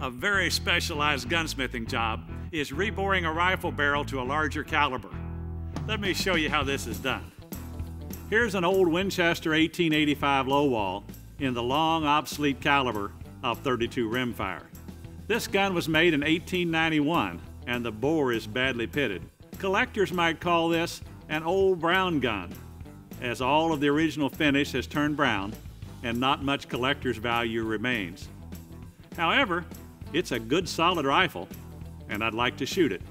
A very specialized gunsmithing job is reboring a rifle barrel to a larger caliber. Let me show you how this is done. Here's an old Winchester 1885 low wall in the long obsolete caliber of 32 rimfire. This gun was made in 1891 and the bore is badly pitted. Collectors might call this an old brown gun, as all of the original finish has turned brown and not much collector's value remains. However, it's a good solid rifle and I'd like to shoot it.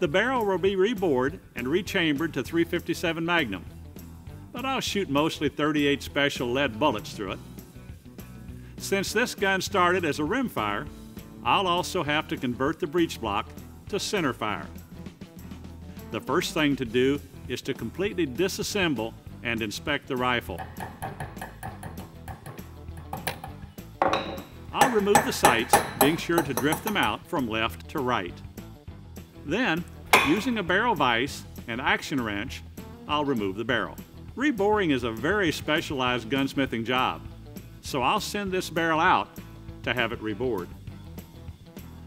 The barrel will be rebored and rechambered to 357 Magnum, but I'll shoot mostly 38 special lead bullets through it. Since this gun started as a rimfire, I'll also have to convert the breech block to centerfire. The first thing to do is to completely disassemble and inspect the rifle. I'll remove the sights, being sure to drift them out from left to right. Then, using a barrel vise and action wrench, I'll remove the barrel. Reboring is a very specialized gunsmithing job, so I'll send this barrel out to have it rebored.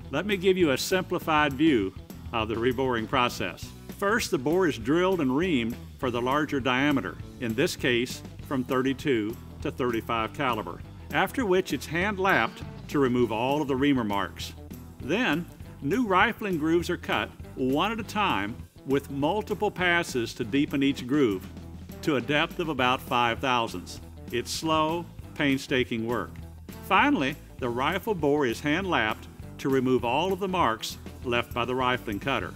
Let me give you a simplified view of the reboring process. First, the bore is drilled and reamed for the larger diameter, in this case from 32 to 35 caliber after which it's hand lapped to remove all of the reamer marks. Then, new rifling grooves are cut one at a time with multiple passes to deepen each groove to a depth of about 5 thousandths. It's slow, painstaking work. Finally, the rifle bore is hand lapped to remove all of the marks left by the rifling cutter.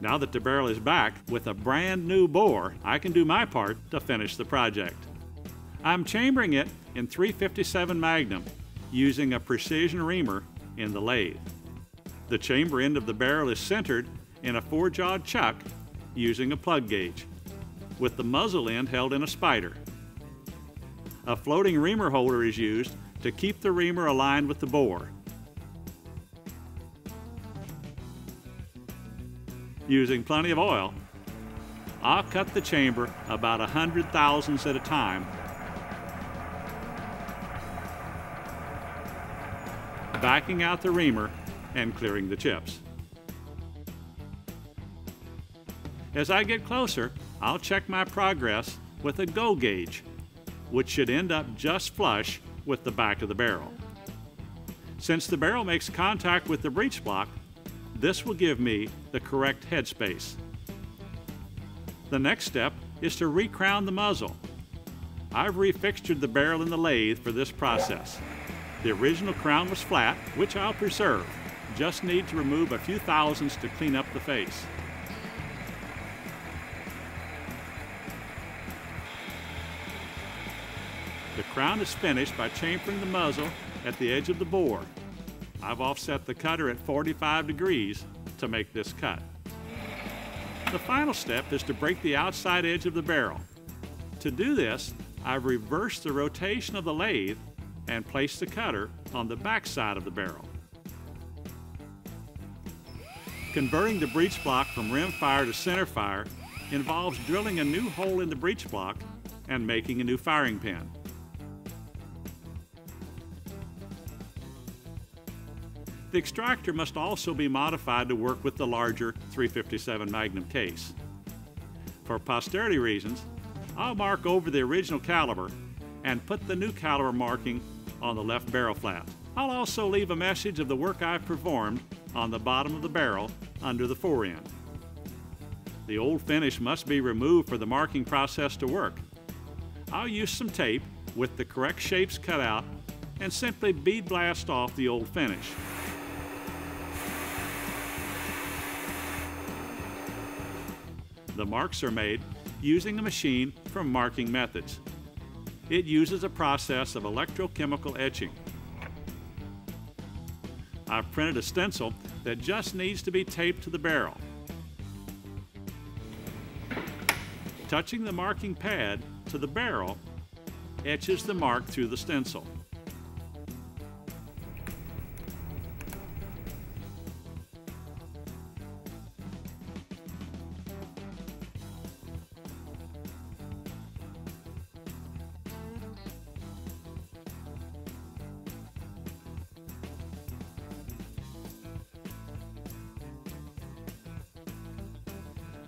Now that the barrel is back with a brand new bore, I can do my part to finish the project. I'm chambering it in 357 Magnum using a precision reamer in the lathe. The chamber end of the barrel is centered in a four-jawed chuck using a plug gauge, with the muzzle end held in a spider. A floating reamer holder is used to keep the reamer aligned with the bore. Using plenty of oil, I'll cut the chamber about a hundred thousandths at a time backing out the reamer and clearing the chips. As I get closer, I'll check my progress with a go gauge, which should end up just flush with the back of the barrel. Since the barrel makes contact with the breech block, this will give me the correct headspace. The next step is to recrown the muzzle. I've refixtured the barrel in the lathe for this process. The original crown was flat, which I'll preserve. Just need to remove a few thousandths to clean up the face. The crown is finished by chamfering the muzzle at the edge of the bore. I've offset the cutter at 45 degrees to make this cut. The final step is to break the outside edge of the barrel. To do this, I've reversed the rotation of the lathe and place the cutter on the back side of the barrel. Converting the breech block from rim fire to center fire involves drilling a new hole in the breech block and making a new firing pin. The extractor must also be modified to work with the larger 357 Magnum case. For posterity reasons, I'll mark over the original caliber and put the new caliber marking on the left barrel flat. I'll also leave a message of the work I've performed on the bottom of the barrel under the fore end. The old finish must be removed for the marking process to work. I'll use some tape with the correct shapes cut out and simply bead blast off the old finish. The marks are made using a machine from Marking Methods. It uses a process of electrochemical etching. I've printed a stencil that just needs to be taped to the barrel. Touching the marking pad to the barrel etches the mark through the stencil.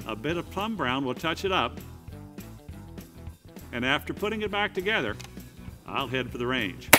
A bit of plum brown will touch it up. And after putting it back together, I'll head for the range.